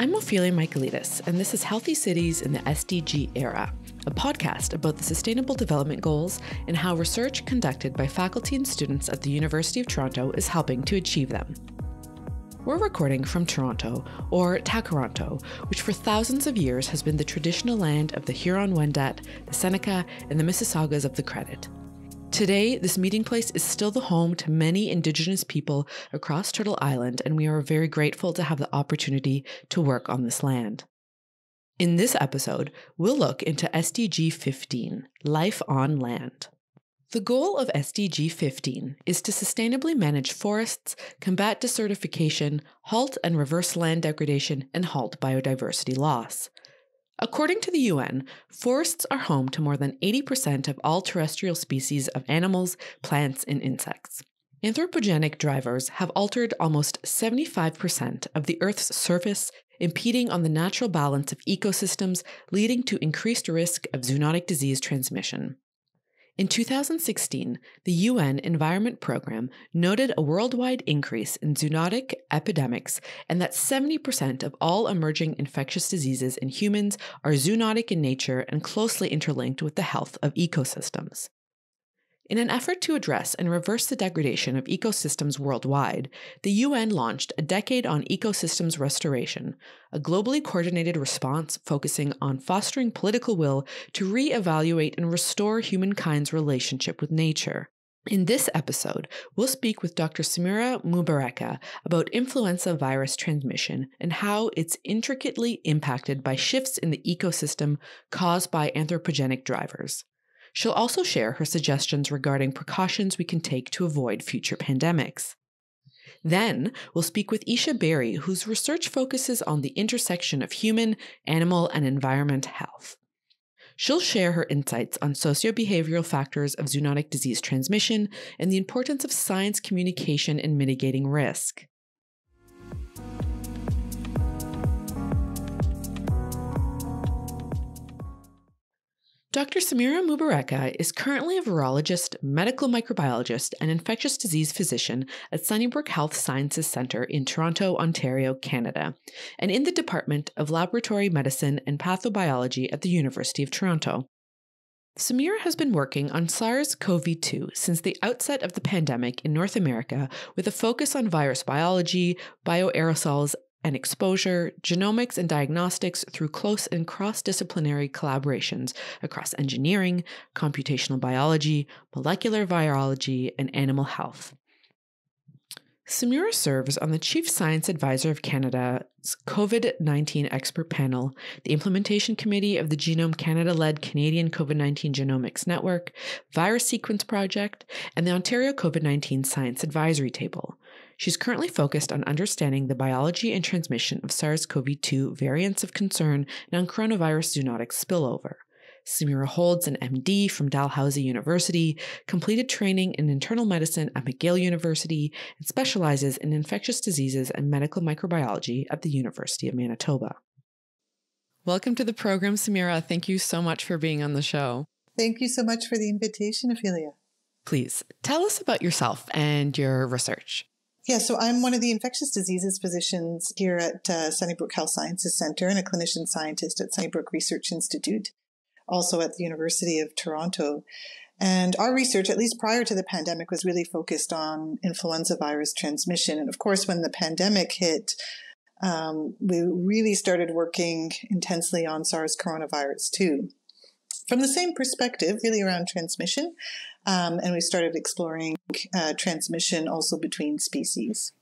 I'm Ophelia Michaelides, and this is Healthy Cities in the SDG Era, a podcast about the Sustainable Development Goals and how research conducted by faculty and students at the University of Toronto is helping to achieve them. We're recording from Toronto, or Tkaronto, which for thousands of years has been the traditional land of the Huron Wendat, the Seneca, and the Mississaugas of the Credit. Today, this meeting place is still the home to many Indigenous people across Turtle Island, and we are very grateful to have the opportunity to work on this land. In this episode, we'll look into SDG 15 Life on Land. The goal of SDG 15 is to sustainably manage forests, combat desertification, halt and reverse land degradation, and halt biodiversity loss. According to the UN, forests are home to more than 80% of all terrestrial species of animals, plants, and insects. Anthropogenic drivers have altered almost 75% of the Earth's surface, impeding on the natural balance of ecosystems, leading to increased risk of zoonotic disease transmission. In 2016, the UN Environment Programme noted a worldwide increase in zoonotic epidemics and that 70% of all emerging infectious diseases in humans are zoonotic in nature and closely interlinked with the health of ecosystems. In an effort to address and reverse the degradation of ecosystems worldwide, the UN launched a Decade on Ecosystems Restoration, a globally coordinated response focusing on fostering political will to re-evaluate and restore humankind's relationship with nature. In this episode, we'll speak with Dr. Samira Mubareka about influenza virus transmission and how it's intricately impacted by shifts in the ecosystem caused by anthropogenic drivers. She'll also share her suggestions regarding precautions we can take to avoid future pandemics. Then we'll speak with Isha Berry, whose research focuses on the intersection of human, animal, and environment health. She'll share her insights on socio-behavioral factors of zoonotic disease transmission and the importance of science communication in mitigating risk. Dr. Samira Mubareka is currently a virologist, medical microbiologist, and infectious disease physician at Sunnybrook Health Sciences Centre in Toronto, Ontario, Canada, and in the Department of Laboratory Medicine and Pathobiology at the University of Toronto. Samira has been working on SARS CoV 2 since the outset of the pandemic in North America with a focus on virus biology, bioaerosols, and exposure, genomics and diagnostics through close and cross disciplinary collaborations across engineering, computational biology, molecular virology, and animal health. Samira serves on the Chief Science Advisor of Canada's COVID 19 expert panel, the implementation committee of the Genome Canada led Canadian COVID 19 Genomics Network, Virus Sequence Project, and the Ontario COVID 19 Science Advisory Table. She's currently focused on understanding the biology and transmission of SARS CoV 2 variants of concern and on coronavirus zoonotic spillover. Samira holds an MD from Dalhousie University, completed training in internal medicine at McGill University, and specializes in infectious diseases and medical microbiology at the University of Manitoba. Welcome to the program, Samira. Thank you so much for being on the show. Thank you so much for the invitation, Ophelia. Please tell us about yourself and your research. Yeah, so I'm one of the infectious diseases physicians here at uh, Sunnybrook Health Sciences Center and a clinician scientist at Sunnybrook Research Institute, also at the University of Toronto. And our research, at least prior to the pandemic, was really focused on influenza virus transmission. And of course, when the pandemic hit, um, we really started working intensely on SARS coronavirus two. From the same perspective, really around transmission, um, and we started exploring uh, transmission also between species.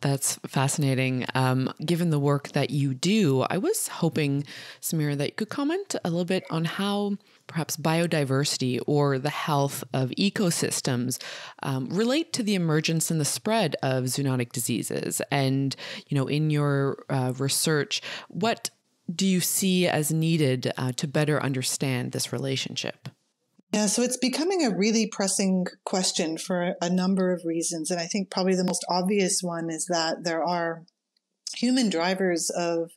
That's fascinating. Um, given the work that you do, I was hoping, Samira, that you could comment a little bit on how perhaps biodiversity or the health of ecosystems um, relate to the emergence and the spread of zoonotic diseases. And, you know, in your uh, research, what do you see as needed uh, to better understand this relationship? Yeah, so it's becoming a really pressing question for a number of reasons. And I think probably the most obvious one is that there are human drivers of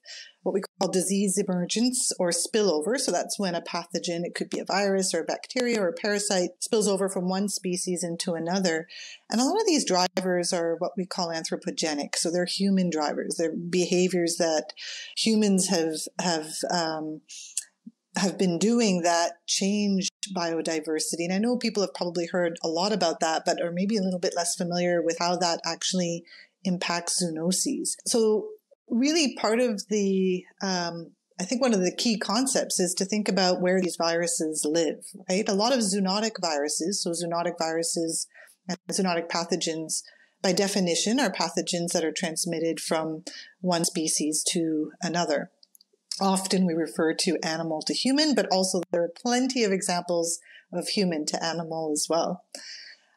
what we call disease emergence or spillover. So that's when a pathogen, it could be a virus or a bacteria or a parasite, spills over from one species into another. And a lot of these drivers are what we call anthropogenic. So they're human drivers. They're behaviors that humans have, have, um, have been doing that change biodiversity. And I know people have probably heard a lot about that, but are maybe a little bit less familiar with how that actually impacts zoonoses. So really part of the um, I think one of the key concepts is to think about where these viruses live, right? A lot of zoonotic viruses, so zoonotic viruses and zoonotic pathogens, by definition, are pathogens that are transmitted from one species to another. Often we refer to animal to human, but also there are plenty of examples of human to animal as well.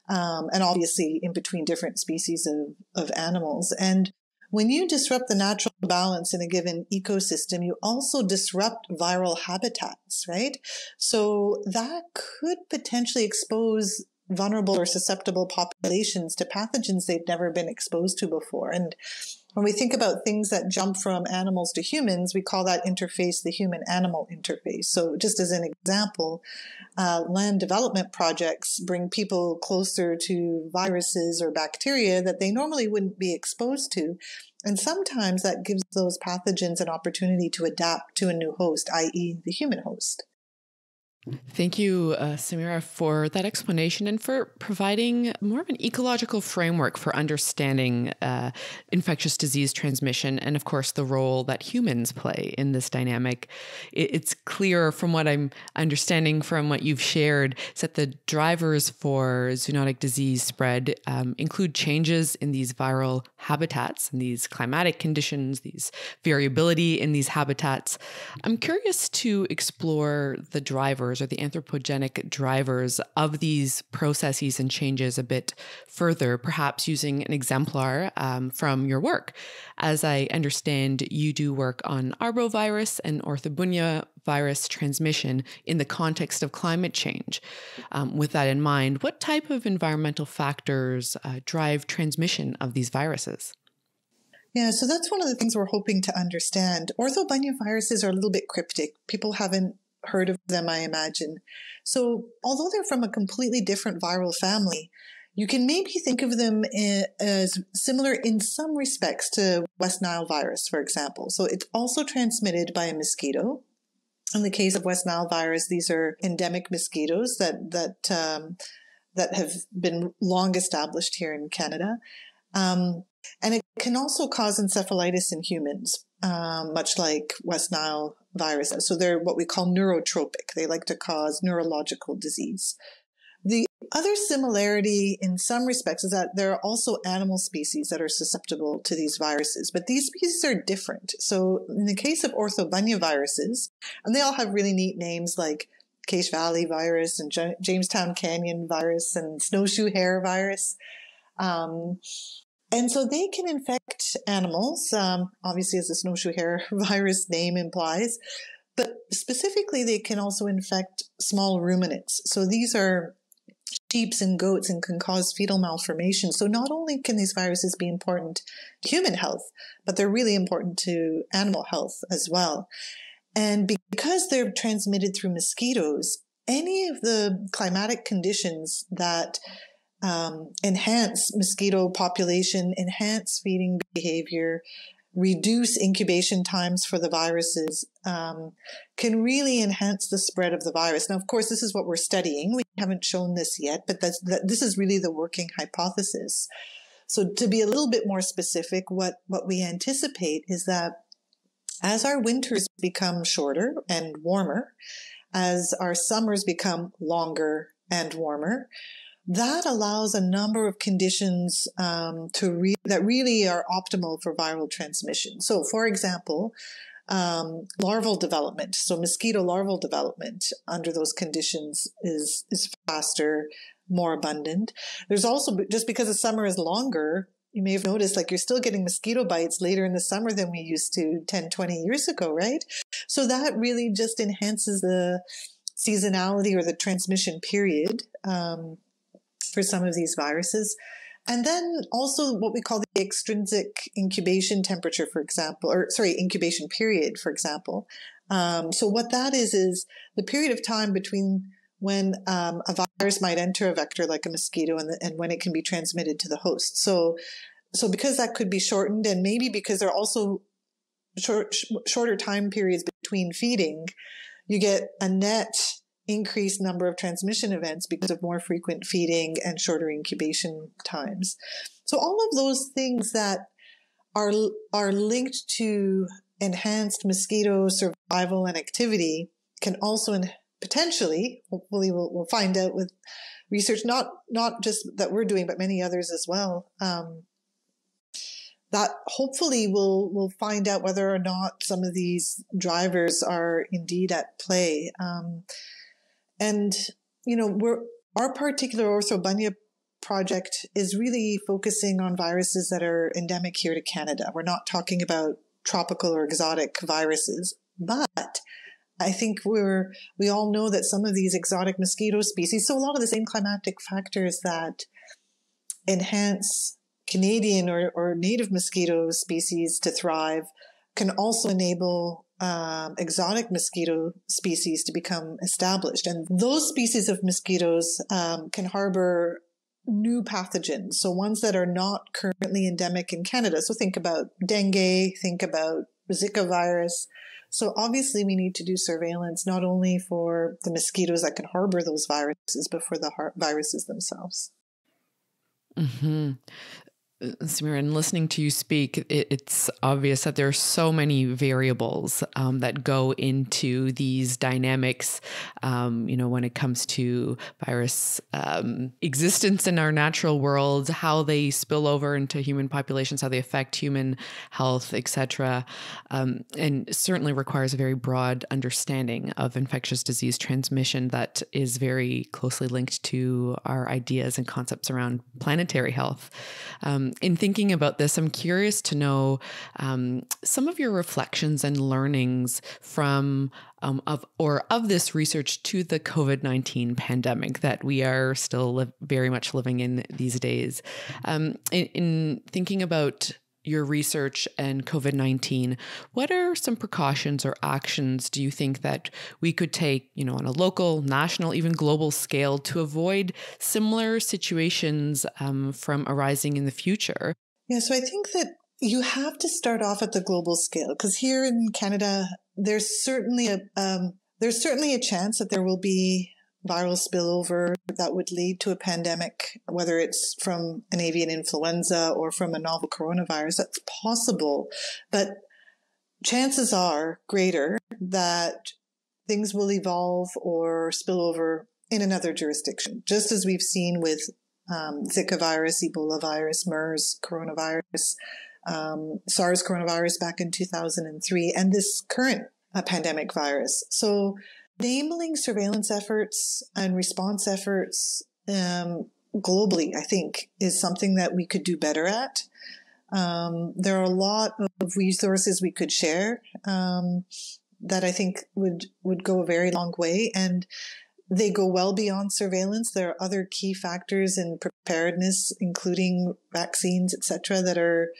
Um, and obviously in between different species of, of animals. And when you disrupt the natural balance in a given ecosystem, you also disrupt viral habitats, right? So that could potentially expose vulnerable or susceptible populations to pathogens they've never been exposed to before. And when we think about things that jump from animals to humans, we call that interface the human animal interface. So, just as an example, uh, land development projects bring people closer to viruses or bacteria that they normally wouldn't be exposed to. And sometimes that gives those pathogens an opportunity to adapt to a new host, i.e., the human host. Thank you, uh, Samira, for that explanation and for providing more of an ecological framework for understanding uh, infectious disease transmission and, of course, the role that humans play in this dynamic. It's clear from what I'm understanding from what you've shared is that the drivers for zoonotic disease spread um, include changes in these viral habitats and these climatic conditions, these variability in these habitats. I'm curious to explore the drivers drivers or the anthropogenic drivers of these processes and changes a bit further, perhaps using an exemplar um, from your work. As I understand, you do work on arbovirus and orthobunya virus transmission in the context of climate change. Um, with that in mind, what type of environmental factors uh, drive transmission of these viruses? Yeah, so that's one of the things we're hoping to understand. Orthobunya viruses are a little bit cryptic. People haven't heard of them, I imagine. So, although they're from a completely different viral family, you can maybe think of them as similar in some respects to West Nile virus, for example. So, it's also transmitted by a mosquito. In the case of West Nile virus, these are endemic mosquitoes that that um, that have been long established here in Canada. Um, and it can also cause encephalitis in humans, um, much like West Nile viruses. So they're what we call neurotropic. They like to cause neurological disease. The other similarity in some respects is that there are also animal species that are susceptible to these viruses, but these species are different. So in the case of orthobunya viruses, and they all have really neat names like Cache Valley virus and Jamestown Canyon virus and snowshoe hare virus. Um, and so they can infect animals, um, obviously, as the snowshoe hare virus name implies, but specifically, they can also infect small ruminants. So these are sheep and goats and can cause fetal malformation. So not only can these viruses be important to human health, but they're really important to animal health as well. And because they're transmitted through mosquitoes, any of the climatic conditions that um, enhance mosquito population, enhance feeding behavior, reduce incubation times for the viruses, um, can really enhance the spread of the virus. Now, of course, this is what we're studying. We haven't shown this yet, but that, this is really the working hypothesis. So to be a little bit more specific, what, what we anticipate is that as our winters become shorter and warmer, as our summers become longer and warmer, that allows a number of conditions um, to re- that really are optimal for viral transmission. So, for example, um, larval development, so mosquito larval development under those conditions is is faster, more abundant. There's also just because the summer is longer, you may have noticed like you're still getting mosquito bites later in the summer than we used to 10, 20 years ago, right? So that really just enhances the seasonality or the transmission period. Um, for some of these viruses. and then also what we call the extrinsic incubation temperature, for example, or sorry, incubation period, for example. Um, so what that is is the period of time between when um, a virus might enter a vector like a mosquito and, the, and when it can be transmitted to the host. So, so because that could be shortened, and maybe because there are also short, sh- shorter time periods between feeding, you get a net increased number of transmission events because of more frequent feeding and shorter incubation times. So all of those things that are are linked to enhanced mosquito survival and activity can also in, potentially, hopefully, we'll, we'll find out with research, not not just that we're doing, but many others as well. Um, that hopefully we'll we'll find out whether or not some of these drivers are indeed at play. Um, and, you know, we're, our particular Orthobunya project is really focusing on viruses that are endemic here to Canada. We're not talking about tropical or exotic viruses, but I think we're, we all know that some of these exotic mosquito species, so a lot of the same climatic factors that enhance Canadian or, or native mosquito species to thrive can also enable um, exotic mosquito species to become established. And those species of mosquitoes um, can harbor new pathogens. So ones that are not currently endemic in Canada. So think about dengue, think about Zika virus. So obviously we need to do surveillance not only for the mosquitoes that can harbor those viruses, but for the viruses themselves. Mm-hmm. Samiran, listening to you speak, it's obvious that there are so many variables um, that go into these dynamics. Um, you know, when it comes to virus um, existence in our natural world, how they spill over into human populations, how they affect human health, etc., um, and certainly requires a very broad understanding of infectious disease transmission that is very closely linked to our ideas and concepts around planetary health. In thinking about this, I'm curious to know um, some of your reflections and learnings from um, of or of this research to the COVID nineteen pandemic that we are still very much living in these days. Um, in, in thinking about your research and COVID 19, what are some precautions or actions do you think that we could take, you know, on a local, national, even global scale to avoid similar situations um, from arising in the future? Yeah, so I think that you have to start off at the global scale because here in Canada, there's certainly a um, there's certainly a chance that there will be viral spillover that would lead to a pandemic, whether it's from an avian influenza or from a novel coronavirus. That's possible, but chances are greater that things will evolve or spill over in another jurisdiction, just as we've seen with um, Zika virus, Ebola virus, MERS coronavirus, um, SARS coronavirus back in 2003, and this current uh, pandemic virus. So enabling surveillance efforts and response efforts um, globally, I think, is something that we could do better at. Um, there are a lot of resources we could share um, that I think would would go a very long way, and they go well beyond surveillance. There are other key factors in preparedness, including vaccines, etc., that are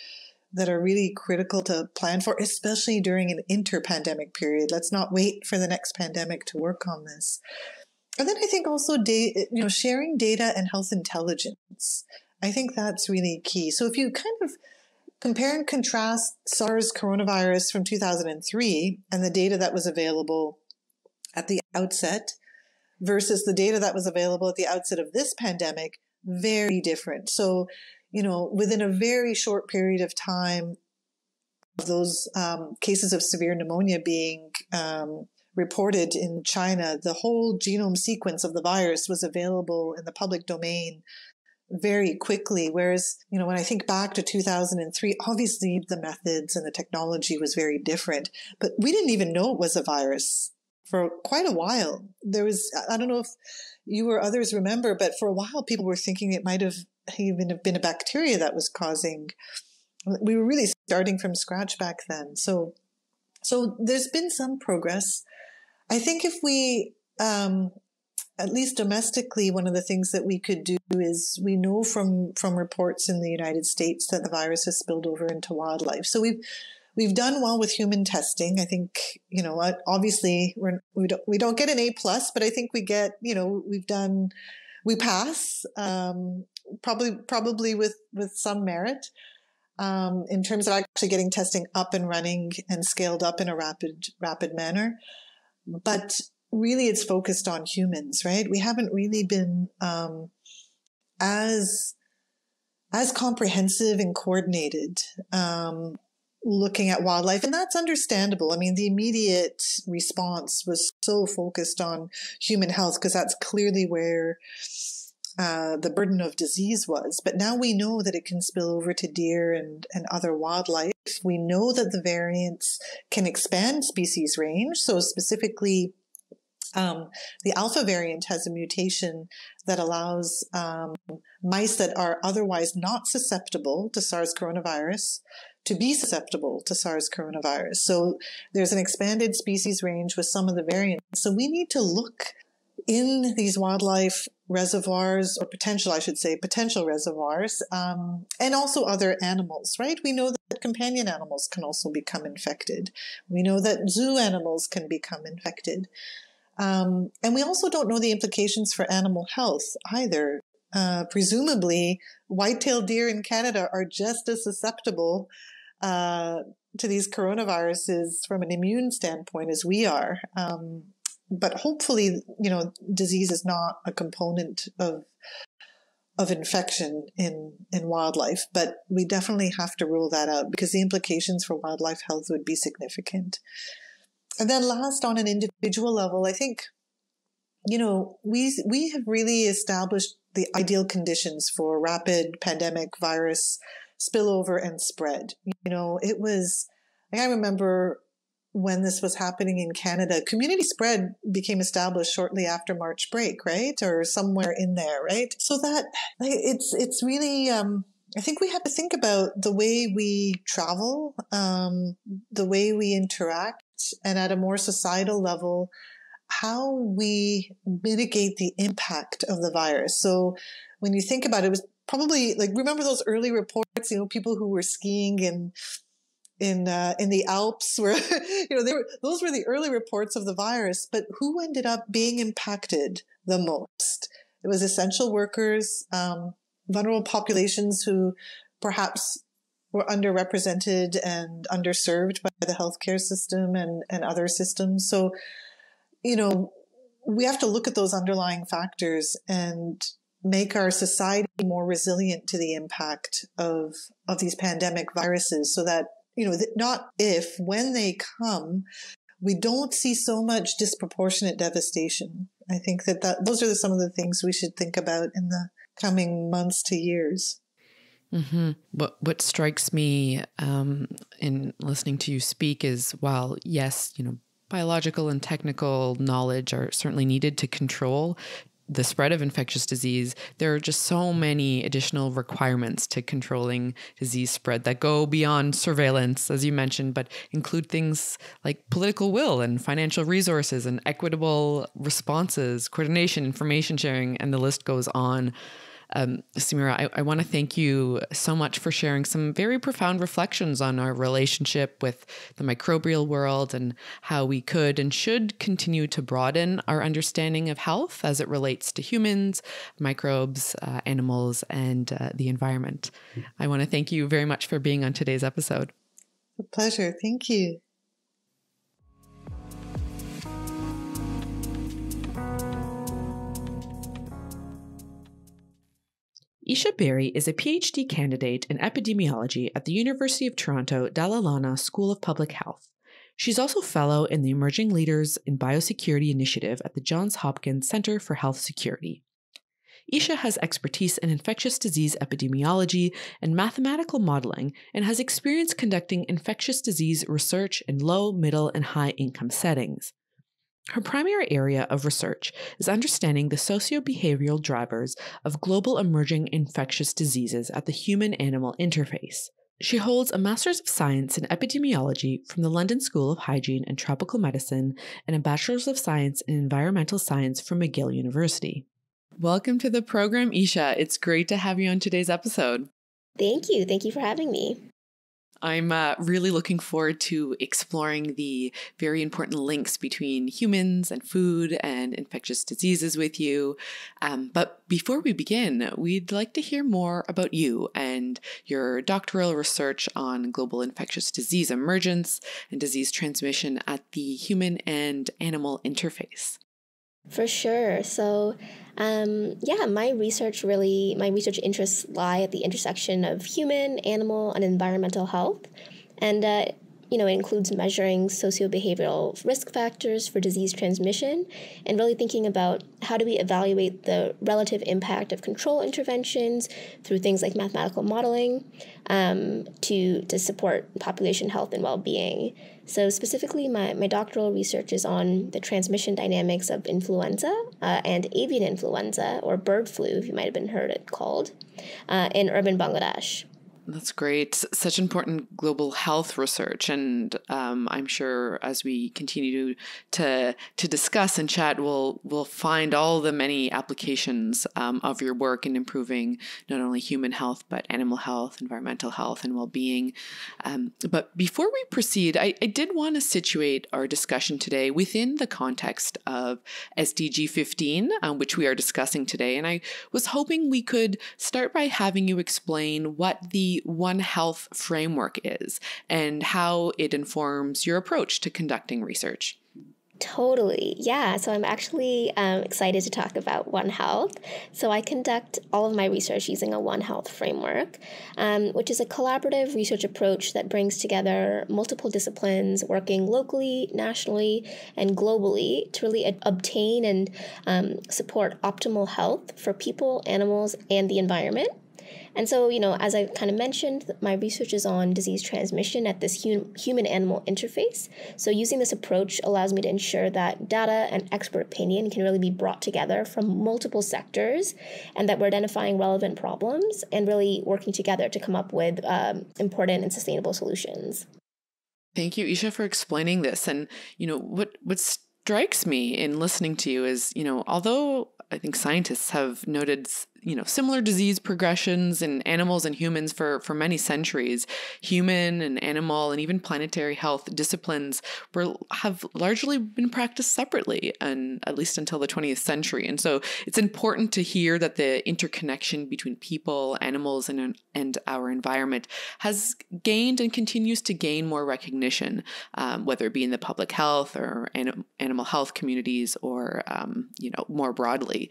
that are really critical to plan for, especially during an inter-pandemic period. Let's not wait for the next pandemic to work on this. And then I think also, da- you know, sharing data and health intelligence. I think that's really key. So if you kind of compare and contrast SARS coronavirus from 2003 and the data that was available at the outset versus the data that was available at the outset of this pandemic, very different. So you know, within a very short period of time, those um, cases of severe pneumonia being um, reported in China, the whole genome sequence of the virus was available in the public domain very quickly. Whereas, you know, when I think back to 2003, obviously the methods and the technology was very different, but we didn't even know it was a virus for quite a while. There was, I don't know if you or others remember, but for a while people were thinking it might have even have been a bacteria that was causing. We were really starting from scratch back then. So, so there's been some progress. I think if we um, at least domestically, one of the things that we could do is we know from from reports in the United States that the virus has spilled over into wildlife. So we've we've done well with human testing. I think you know obviously we're, we don't we don't get an A plus, but I think we get you know we've done we pass um, probably probably with with some merit. Um, in terms of actually getting testing up and running and scaled up in a rapid rapid manner, but really it's focused on humans, right? We haven't really been um, as as comprehensive and coordinated um, looking at wildlife, and that's understandable. I mean, the immediate response was so focused on human health because that's clearly where uh, the burden of disease was. But now we know that it can spill over to deer and, and other wildlife. We know that the variants can expand species range. So specifically, um, the alpha variant has a mutation that allows um, mice that are otherwise not susceptible to SARS coronavirus to be susceptible to SARS coronavirus. So there's an expanded species range with some of the variants. So we need to look in these wildlife reservoirs, or potential, I should say, potential reservoirs, um, and also other animals, right? We know that companion animals can also become infected. We know that zoo animals can become infected. Um, and we also don't know the implications for animal health either. Uh, presumably, white-tailed deer in Canada are just as susceptible uh, to these coronaviruses from an immune standpoint as we are. Um, but hopefully, you know, disease is not a component of of infection in in wildlife. But we definitely have to rule that out because the implications for wildlife health would be significant. And then last, on an individual level, I think, you know, we, we have really established the ideal conditions for rapid pandemic virus spillover and spread. You know, it was, I remember when this was happening in Canada, community spread became established shortly after March break, right? Or somewhere in there, right? So that it's, it's really, um, I think we have to think about the way we travel, um, the way we interact, and at a more societal level, how we mitigate the impact of the virus. So when you think about it, it was probably like remember those early reports, you know, people who were skiing in in uh, in the Alps where you know they were those were the early reports of the virus, but who ended up being impacted the most? It was essential workers, um, vulnerable populations who perhaps were underrepresented and underserved by the healthcare system and, and other systems. So, you know, we have to look at those underlying factors and make our society more resilient to the impact of of these pandemic viruses so that you know not if when they come we don't see so much disproportionate devastation i think that, that those are some of the things we should think about in the coming months to years Mm-hmm. What what strikes me um, in listening to you speak is while yes, you know, biological and technical knowledge are certainly needed to control the spread of infectious disease, there are just so many additional requirements to controlling disease spread that go beyond surveillance, as you mentioned, but include things like political will and financial resources and equitable responses, coordination, information sharing, and the list goes on. Um, Samira, I, I want to thank you so much for sharing some very profound reflections on our relationship with the microbial world and how we could and should continue to broaden our understanding of health as it relates to humans, microbes, uh, animals, and uh, the environment. I want to thank you very much for being on today's episode. A pleasure. Thank you. Isha Berry is a PhD candidate in epidemiology at the University of Toronto Dalla Lana School of Public Health. She's also fellow in the Emerging Leaders in Biosecurity Initiative at the Johns Hopkins Center for Health Security. Isha has expertise in infectious disease epidemiology and mathematical modeling and has experience conducting infectious disease research in low, middle, and high income settings. Her primary area of research is understanding the socio-behavioral drivers of global emerging infectious diseases at the human animal interface, She holds a Master's of Science in Epidemiology from the London School of Hygiene and Tropical Medicine and a Bachelor's of Science in Environmental Science from McGill University. Welcome to the program, Isha. It's great to have you on today's episode. Thank you. Thank you for having me. I'm uh, really looking forward to exploring the very important links between humans and food and infectious diseases with you. Um, but before we begin, we'd like to hear more about you and your doctoral research on global infectious disease emergence and disease transmission at the human and animal interface. For sure. So, um, yeah, my research really, my research interests lie at the intersection of human, animal, and environmental health. And uh, you know, it includes measuring socio-behavioral risk factors for disease transmission and really thinking about how do we evaluate the relative impact of control interventions through things like mathematical modeling um, to, to support population health and well-being. So specifically, my, my doctoral research is on the transmission dynamics of influenza uh, and avian influenza, or bird flu, if you might have been heard it called, uh, in urban Bangladesh. That's great. Such important global health research, and um, I'm sure as we continue to to discuss and chat, we'll we'll find all the many applications um, of your work in improving not only human health but animal health, environmental health, and well being. Um, but before we proceed, I, I did want to situate our discussion today within the context of SDG 15, um, which we are discussing today, and I was hoping we could start by having you explain what the one Health framework is and how it informs your approach to conducting research. Totally. Yeah. So I'm actually um, excited to talk about One Health. So I conduct all of my research using a One Health framework, um, which is a collaborative research approach that brings together multiple disciplines working locally, nationally, and globally to really obtain and um, support optimal health for people, animals, and the environment. And so, you know, as I kind of mentioned, my research is on disease transmission at this hum- human animal interface. So, using this approach allows me to ensure that data and expert opinion can really be brought together from multiple sectors and that we're identifying relevant problems and really working together to come up with um, important and sustainable solutions. Thank you, Isha, for explaining this. And, you know, what, what strikes me in listening to you is, you know, although I think scientists have noted you know similar disease progressions in animals and humans for for many centuries. Human and animal and even planetary health disciplines were have largely been practiced separately and at least until the 20th century. And so it's important to hear that the interconnection between people animals and and our environment has gained and continues to gain more recognition um, whether it be in the public health or anim- animal health communities or um, you know more broadly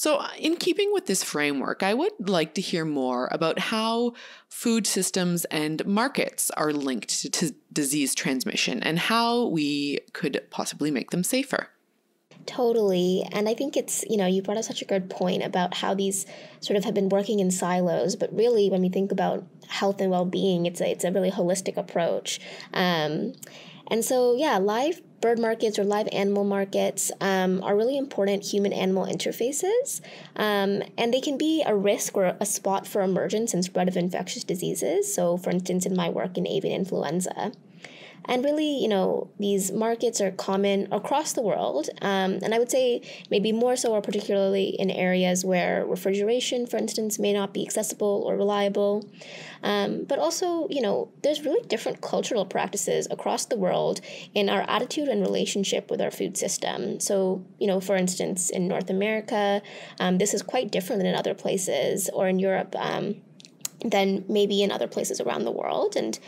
so, uh, in keeping with this framework, I would like to hear more about how food systems and markets are linked to, to disease transmission and how we could possibly make them safer. Totally. And I think it's, you know, you brought up such a good point about how these sort of have been working in silos, but really when we think about health and well-being, it's a, it's a really holistic approach. Um, and so, yeah, live bird markets or live animal markets um, are really important human animal interfaces. Um, and they can be a risk or a spot for emergence and spread of infectious diseases. So, for instance, in my work in avian influenza. And really, you know, these markets are common across the world. Um, and I would say maybe more so, or particularly in areas where refrigeration, for instance, may not be accessible or reliable. Um, but also, you know, there's really different cultural practices across the world in our attitude and relationship with our food system. So, you know, for instance, in North America, um, this is quite different than in other places, or in Europe. Um, than maybe in other places around the world. And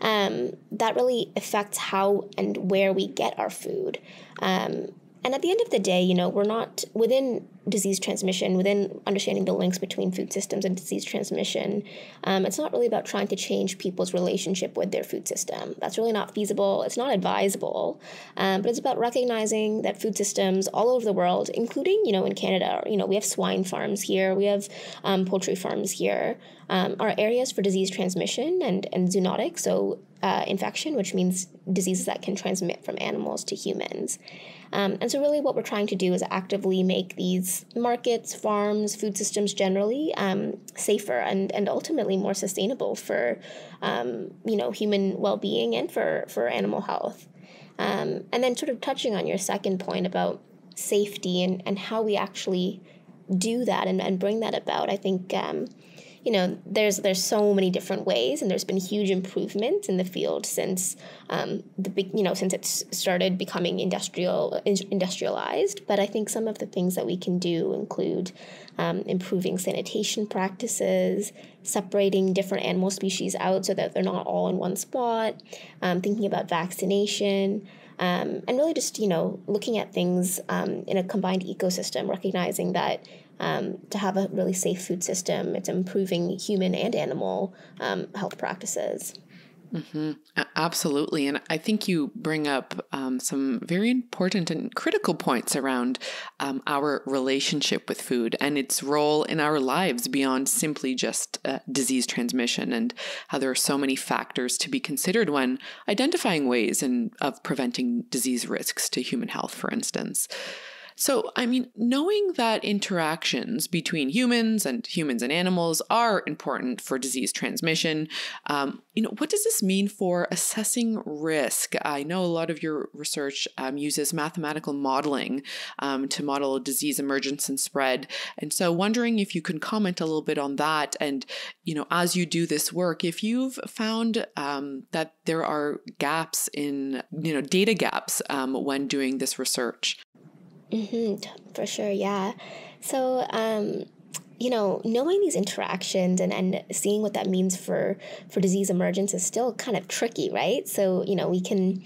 um, that really affects how and where we get our food. Um, and at the end of the day, you know, we're not within disease transmission, within understanding the links between food systems and disease transmission. Um, it's not really about trying to change people's relationship with their food system. That's really not feasible. It's not advisable. Um, but it's about recognizing that food systems all over the world, including, you know, in Canada, you know, we have swine farms here, we have um, poultry farms here, um, are areas for disease transmission and, and zoonotic, so uh, infection, which means diseases that can transmit from animals to humans. Um, and so, really, what we're trying to do is actively make these markets, farms, food systems generally um, safer and, and ultimately more sustainable for um, you know human well being and for for animal health. Um, and then sort of touching on your second point about safety and, and how we actually do that and, and bring that about, I think um, you know, there's there's so many different ways, and there's been huge improvements in the field since um, the big, you know, since it started becoming industrial industrialized. But I think some of the things that we can do include um, improving sanitation practices, separating different animal species out so that they're not all in one spot, um, thinking about vaccination. Um, and really just you know looking at things um, in a combined ecosystem recognizing that um, to have a really safe food system. It's improving human and animal um, health practices. Mm-hmm. Absolutely. And I think you bring up um, some very important and critical points around um, our relationship with food and its role in our lives beyond simply just uh, disease transmission, and how there are so many factors to be considered when identifying ways in, of preventing disease risks to human health, for instance. So, I mean, knowing that interactions between humans and humans and animals are important for disease transmission, um, you know, what does this mean for assessing risk? I know a lot of your research um, uses mathematical modeling um, to model disease emergence and spread, and so wondering if you can comment a little bit on that, and you know, as you do this work, if you've found um, that there are gaps in, you know, data gaps um, when doing this research. Mm-hmm, for sure, yeah. So, um, you know, knowing these interactions and, and seeing what that means for for disease emergence is still kind of tricky, right? So, you know, we can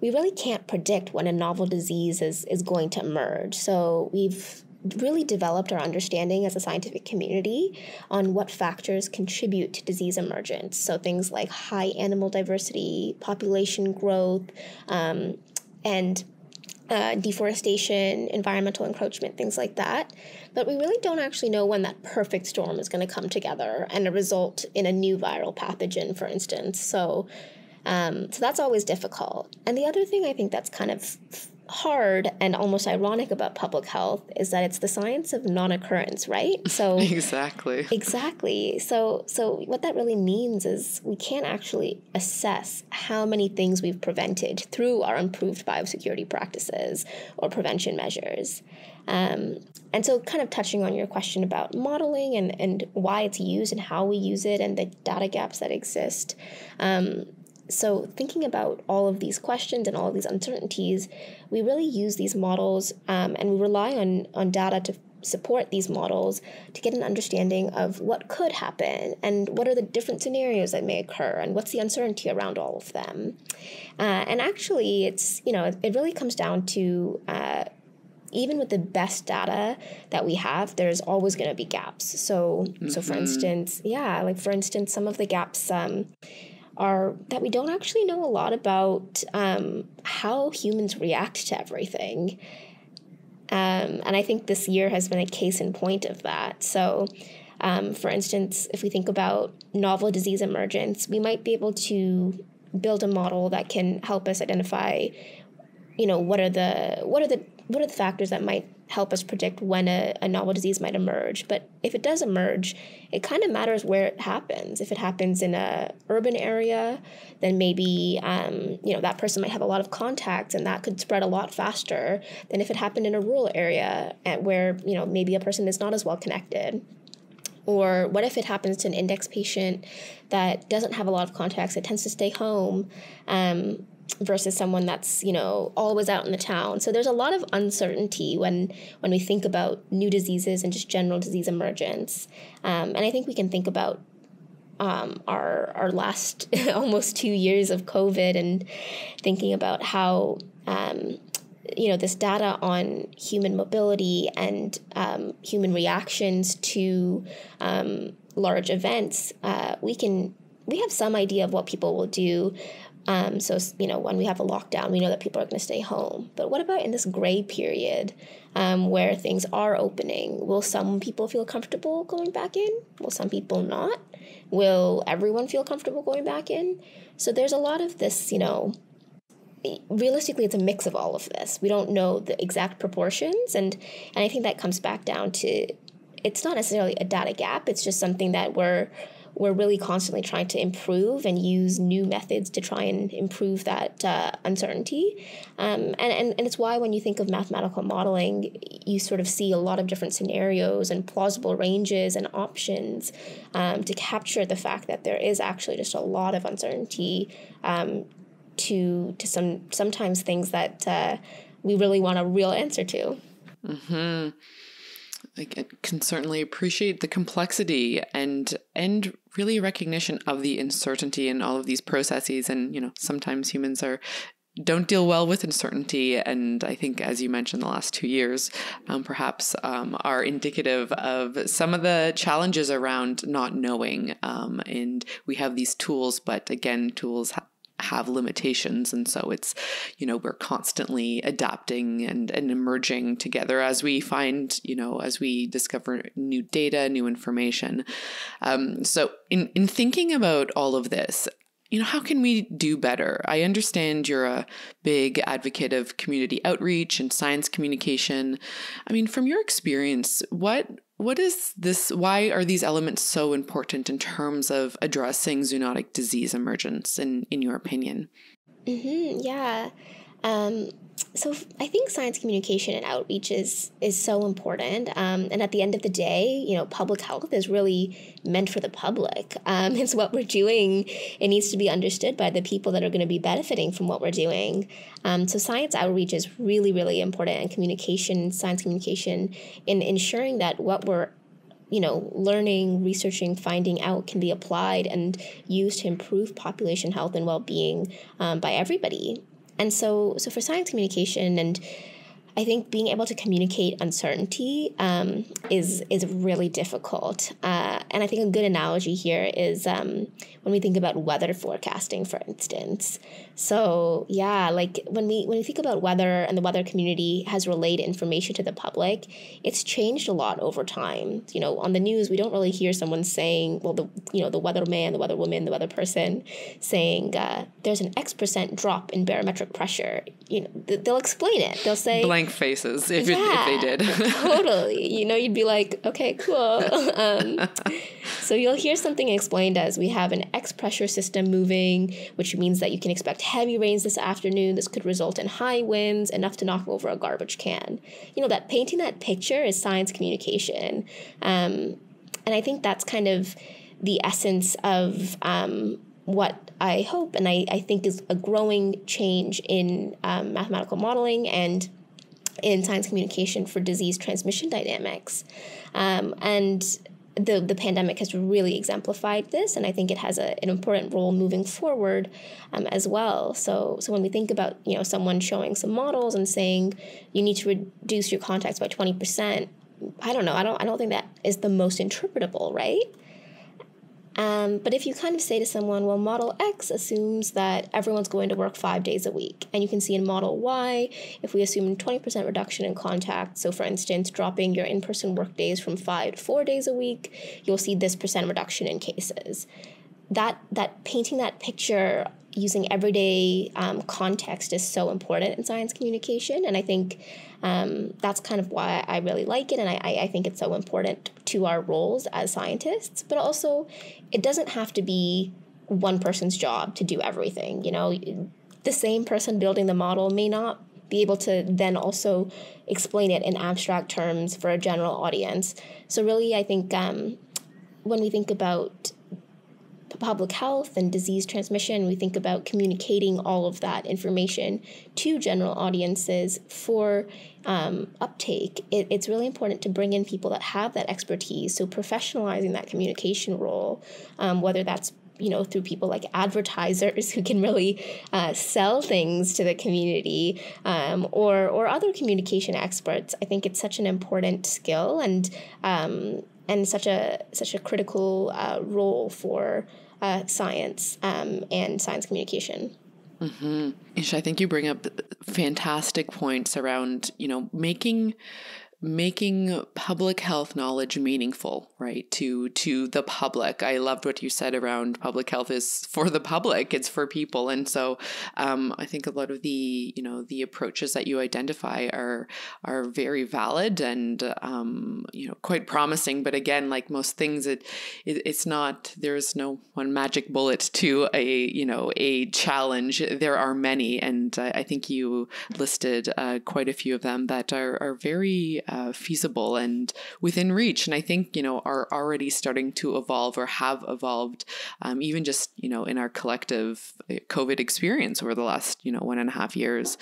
we really can't predict when a novel disease is is going to emerge. So we've really developed our understanding as a scientific community on what factors contribute to disease emergence. So things like high animal diversity, population growth, um, and uh, deforestation, environmental encroachment, things like that. But we really don't actually know when that perfect storm is going to come together and result in a new viral pathogen, for instance. So, um, so that's always difficult. And the other thing I think that's kind of hard and almost ironic about public health is that it's the science of non-occurrence right? So exactly. Exactly. So so what that really means is we can't actually assess how many things we've prevented through our improved biosecurity practices or prevention measures. Um, and so kind of touching on your question about modeling and, and why it's used and how we use it and the data gaps that exist um, so, thinking about all of these questions and all of these uncertainties, we really use these models um, and we rely on, on data to support these models to get an understanding of what could happen and what are the different scenarios that may occur and what's the uncertainty around all of them. Uh, and actually, it's, you know, it, really comes down to uh, even with the best data that we have, there's always going to be gaps. So, mm-hmm. so for mm-hmm. instance, yeah, like for instance, some of the gaps um, are that we don't actually know a lot about um, how humans react to everything. Um, and I think this year has been a case in point of that. So, um, for instance, if we think about novel disease emergence, we might be able to build a model that can help us identify, you know, what are the what are the what are the factors that might help us predict when a, a novel disease might emerge. But if it does emerge, it kind of matters where it happens. If it happens in a urban area, then maybe um, you know that person might have a lot of contacts, and that could spread a lot faster than if it happened in a rural area at where you know maybe a person is not as well connected. Or what if it happens to an index patient that doesn't have a lot of contacts, it tends to stay home, um, versus someone that's you know always out in the town. So there's a lot of uncertainty when when we think about new diseases and just general disease emergence. Um, and i think we can think about um, our our last almost two years of covid and thinking about how um, you know this data on human mobility and um, human reactions to um, large events uh, we can we have some idea of what people will do um, so, you know, when we have a lockdown, we know that people are going to stay home. But what about in this gray period um, where things are opening? Will some people feel comfortable going back in? Will some people not? Will everyone feel comfortable going back in? So, there's a lot of this, you know, realistically it's a mix of all of this we don't know the exact proportions and and i think that comes back down to it's not necessarily a data gap it's just something that we're we're really constantly trying to improve and use new methods to try and improve that uh, uncertainty. Um, and, and, and it's why when you think of mathematical modeling, you sort of see a lot of different scenarios and plausible ranges and options um, to capture the fact that there is actually just a lot of uncertainty um, to, to some sometimes things that uh, we really want a real answer to. Mm-hmm. I can certainly appreciate the complexity and and really recognition of the uncertainty in all of these processes. And you know, sometimes humans are don't deal well with uncertainty, and I think, as you mentioned, the last two years um, perhaps um, are indicative of some of the challenges around not knowing. Um, and we have these tools, but again, tools have limitations. And so it's you know we're constantly adapting and, and emerging together as we find you know as we discover new data new information. Um, so in in thinking about all of this you know how can we do better? I understand you're a big advocate of community outreach and science communication. I mean from your experience what what is this? Why are these elements so important in terms of addressing zoonotic disease emergence, in, in your opinion? Mm-hmm, yeah. Um, so I think science communication and outreach is is so important. Um, and at the end of the day, you know, public health is really meant for the public. Um, it's what we're doing. It needs to be understood by the people that are going to be benefiting from what we're doing. Um, so science outreach is really really important, and communication, science communication, in ensuring that what we're you know, learning, researching, finding out can be applied and used to improve population health and well being um, by everybody. And so, so for science communication and I think being able to communicate uncertainty um, is is really difficult. Uh, and I think a good analogy here is um, when we think about weather forecasting, for instance. So yeah, like when we when we think about weather and the weather community has relayed information to the public, it's changed a lot over time. You know, on the news, we don't really hear someone saying, well, the you know the weatherman, the weather woman, the weather person saying uh, there's an X percent drop in barometric pressure. You know, th- they'll explain it. They'll say blank blank faces if, yeah, it, if they did. totally. You know, you'd be like, okay, cool. Um, so you'll hear something explained as we have an X pressure system moving, which means that you can expect heavy rains this afternoon. This could result in high winds, enough to knock over a garbage can. You know, that painting that picture is science communication. Um, and I think that's kind of the essence of um, what I hope and I, I think is a growing change in um, mathematical modeling and in science communication for disease transmission dynamics. Um, and the, the pandemic has really exemplified this, and I think it has a, an important role moving forward um, as well. So, so when we think about you know someone showing some models and saying you need to reduce your contacts by twenty percent, I don't know. I don't. I don't think that is the most interpretable, right? Um, but if you kind of say to someone, well, Model X assumes that everyone's going to work five days a week, and you can see in Model Y, if we assume 20% reduction in contact, so for instance, dropping your in person work days from five to four days a week, you'll see this percent reduction in cases. That, that painting that picture using everyday um, context is so important in science communication. And I think um, that's kind of why I really like it. And I, I think it's so important to our roles as scientists. But also, it doesn't have to be one person's job to do everything. You know, the same person building the model may not be able to then also explain it in abstract terms for a general audience. So, really, I think um, when we think about public health and disease transmission, we think about communicating all of that information to general audiences for um, uptake. It, it's really important to bring in people that have that expertise. So professionalizing that communication role, um, whether that's you know through people like advertisers who can really uh, sell things to the community um, or or other communication experts i think it's such an important skill and um, and such a such a critical uh, role for uh, science um, and science communication. Mm-hmm. I think you bring up fantastic points around you know making making public health knowledge meaningful right to to the public. I loved what you said around public health is for the public it's for people. And so um, i think a lot of the you know the approaches that you identify are are very valid and um, you know quite promising. But again like most things it, it it's not there's no one magic bullet to a you know a challenge. There are many and i, I think you listed uh, quite a few of them that are, are very uh, feasible and within reach. And I think, you know, are already starting to evolve or have evolved, um, even just, you know, in our collective uh, COVID experience over the last, you know, one and a half years.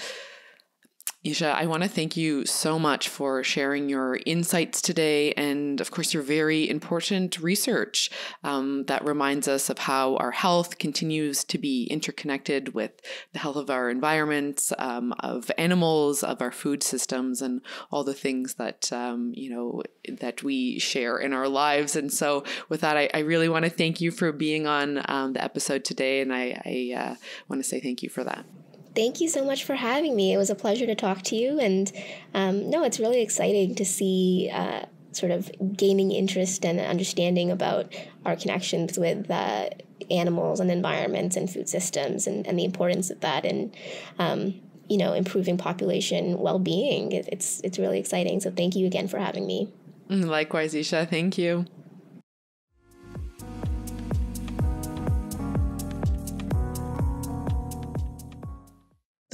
Isha, I want to thank you so much for sharing your insights today and, of course, your very important research um, that reminds us of how our health continues to be interconnected with the health of our environments, um, of animals, of our food systems, and all the things that, um, you know, that we share in our lives. And so, with that, I, I really want to thank you for being on um, the episode today. And I, I uh, want to say thank you for that thank you so much for having me. It was a pleasure to talk to you. And um, no, it's really exciting to see uh, sort of gaining interest and understanding about our connections with uh, animals and environments and food systems and, and the importance of that and um, you know improving population well-being it, it's it's really exciting so thank you again for having me likewise isha thank you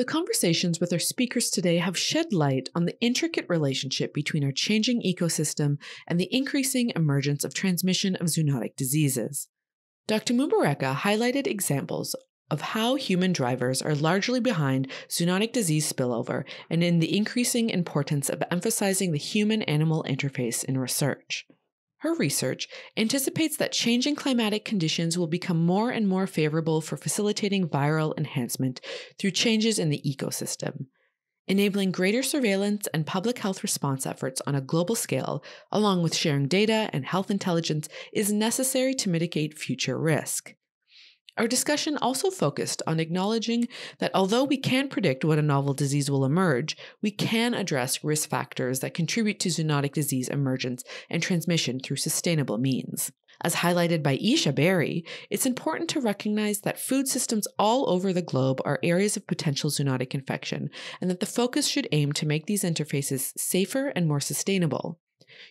The conversations with our speakers today have shed light on the intricate relationship between our changing ecosystem and the increasing emergence of transmission of zoonotic diseases. Dr. Mubareka highlighted examples of how human drivers are largely behind zoonotic disease spillover and in the increasing importance of emphasizing the human animal interface in research. Her research anticipates that changing climatic conditions will become more and more favorable for facilitating viral enhancement through changes in the ecosystem. Enabling greater surveillance and public health response efforts on a global scale, along with sharing data and health intelligence, is necessary to mitigate future risk. Our discussion also focused on acknowledging that although we can't predict what a novel disease will emerge, we can address risk factors that contribute to zoonotic disease emergence and transmission through sustainable means. As highlighted by Isha Berry, it's important to recognize that food systems all over the globe are areas of potential zoonotic infection, and that the focus should aim to make these interfaces safer and more sustainable.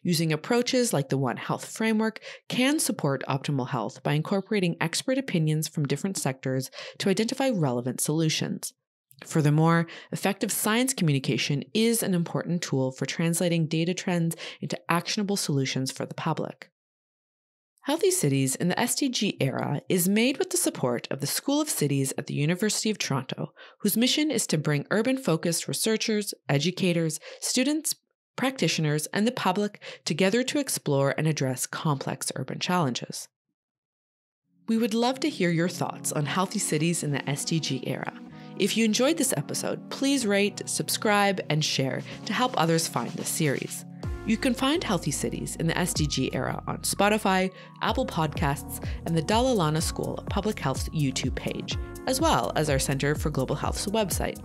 Using approaches like the One Health framework can support optimal health by incorporating expert opinions from different sectors to identify relevant solutions. Furthermore, effective science communication is an important tool for translating data trends into actionable solutions for the public. Healthy Cities in the SDG era is made with the support of the School of Cities at the University of Toronto, whose mission is to bring urban focused researchers, educators, students, practitioners, and the public together to explore and address complex urban challenges. We would love to hear your thoughts on healthy cities in the SDG era. If you enjoyed this episode, please rate, subscribe, and share to help others find this series. You can find Healthy Cities in the SDG era on Spotify, Apple Podcasts, and the Dalla Lana School of Public Health's YouTube page, as well as our Center for Global Health's website.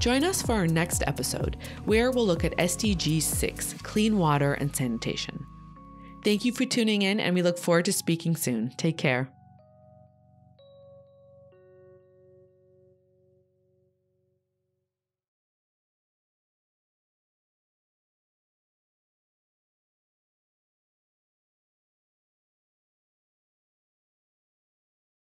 Join us for our next episode, where we'll look at SDG 6 clean water and sanitation. Thank you for tuning in, and we look forward to speaking soon. Take care.